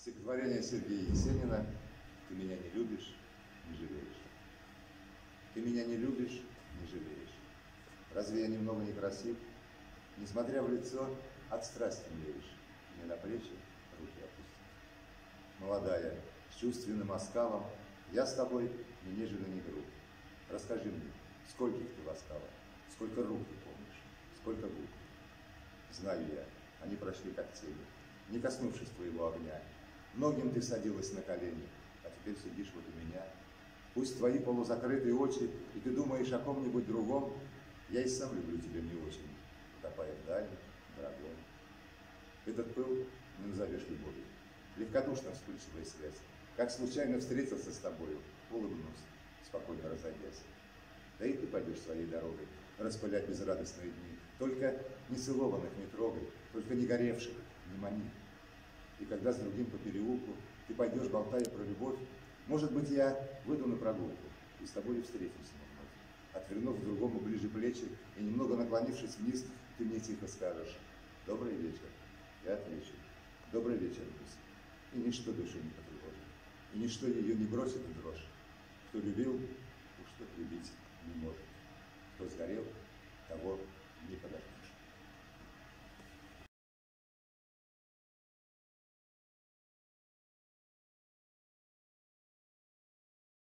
Стихотворение Сергея Есенина «Ты меня не любишь, не жалеешь». Ты меня не любишь, не жалеешь. Разве я немного некрасив? Несмотря в лицо, от страсти млеешь. Мне на плечи руки опусти. Молодая, с чувственным оскалом, Я с тобой не нежен и не груб. Расскажи мне, скольких ты восстала, Сколько рук ты помнишь, сколько губ. Знаю я, они прошли как тени, Не коснувшись твоего огня, Многим ты садилась на колени, а теперь сидишь вот у меня. Пусть твои полузакрытые очи, и ты думаешь о ком-нибудь другом, я и сам люблю тебя не очень, утопая в дальнем, дорогом. Этот пыл не назовешь любовью, легкодушно вспыльчивая связь. Как случайно встретился с тобою, улыбнусь, спокойно разойдясь. Да и ты пойдешь своей дорогой, распылять безрадостные дни. Только не целованных не трогай, только не горевших не мани. И когда с другим по переулку ты пойдешь, болтая про любовь, может быть, я выйду на прогулку и с тобой встретимся вновь. Отвернув к другому ближе плечи и немного наклонившись вниз, ты мне тихо скажешь «Добрый вечер». Я отвечу «Добрый вечер, Люся». И ничто душу не потревожит, и ничто ее не бросит в дрожь. Кто любил, уж тот любить